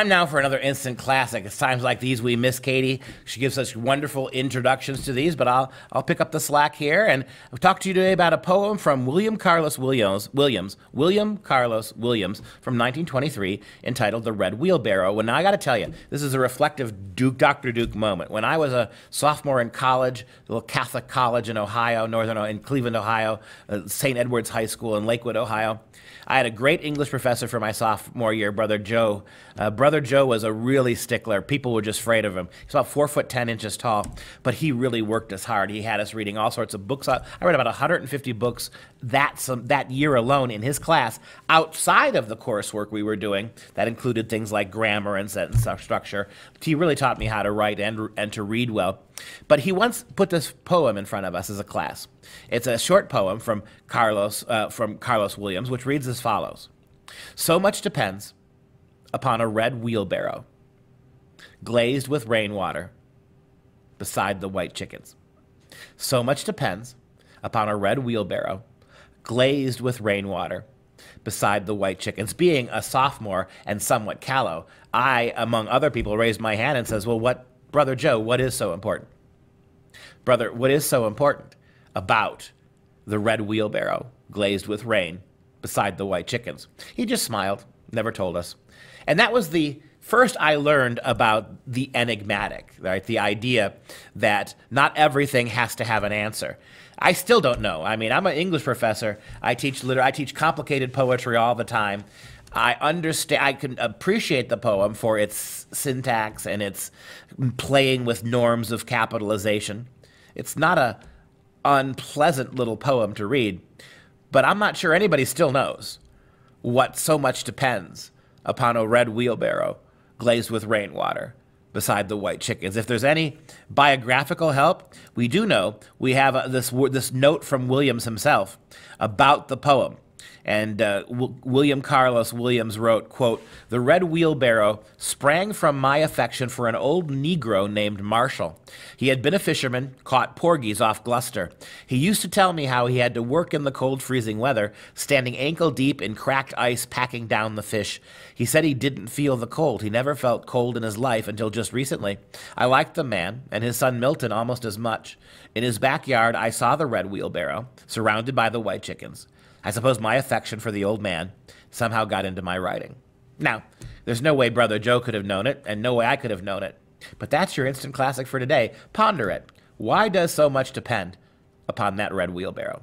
Time now for another instant classic. It's times like these we miss Katie. She gives us wonderful introductions to these, but I'll I'll pick up the slack here and I'll talk to you today about a poem from William Carlos Williams, Williams, William Carlos Williams from 1923 entitled The Red Wheelbarrow. Now I got to tell you, this is a reflective Duke Dr. Duke moment. When I was a sophomore in college, a little Catholic college in Ohio, northern in Cleveland, Ohio, uh, St. Edward's High School in Lakewood, Ohio. I had a great English professor for my sophomore year, Brother Joe. Uh, Brother Joe was a really stickler. People were just afraid of him. He's about four foot ten inches tall, but he really worked us hard. He had us reading all sorts of books. I read about 150 books that some, that year alone in his class outside of the coursework we were doing. That included things like grammar and sentence structure. He really taught me how to write and and to read well. But he once put this poem in front of us as a class. It's a short poem from Carlos, uh, from Carlos Williams, which reads as follows So much depends upon a red wheelbarrow glazed with rainwater beside the white chickens. So much depends upon a red wheelbarrow glazed with rainwater beside the white chickens. Being a sophomore and somewhat callow, I, among other people, raised my hand and says, Well, what, Brother Joe, what is so important? Brother, what is so important about the red wheelbarrow glazed with rain beside the white chickens? He just smiled, never told us. And that was the first I learned about the enigmatic, right? The idea that not everything has to have an answer. I still don't know. I mean, I'm an English professor. I teach liter- I teach complicated poetry all the time. I understand. I can appreciate the poem for its syntax and its playing with norms of capitalization. It's not a unpleasant little poem to read, but I'm not sure anybody still knows what so much depends upon a red wheelbarrow glazed with rainwater beside the white chickens. If there's any biographical help, we do know we have uh, this this note from Williams himself about the poem. And uh, William Carlos Williams wrote, quote, The red wheelbarrow sprang from my affection for an old Negro named Marshall. He had been a fisherman, caught porgies off Gloucester. He used to tell me how he had to work in the cold freezing weather, standing ankle deep in cracked ice packing down the fish. He said he didn't feel the cold. He never felt cold in his life until just recently. I liked the man and his son Milton almost as much. In his backyard, I saw the red wheelbarrow, surrounded by the white chickens. I suppose my affection for the old man somehow got into my writing. Now, there's no way Brother Joe could have known it, and no way I could have known it. But that's your instant classic for today. Ponder it. Why does so much depend upon that red wheelbarrow?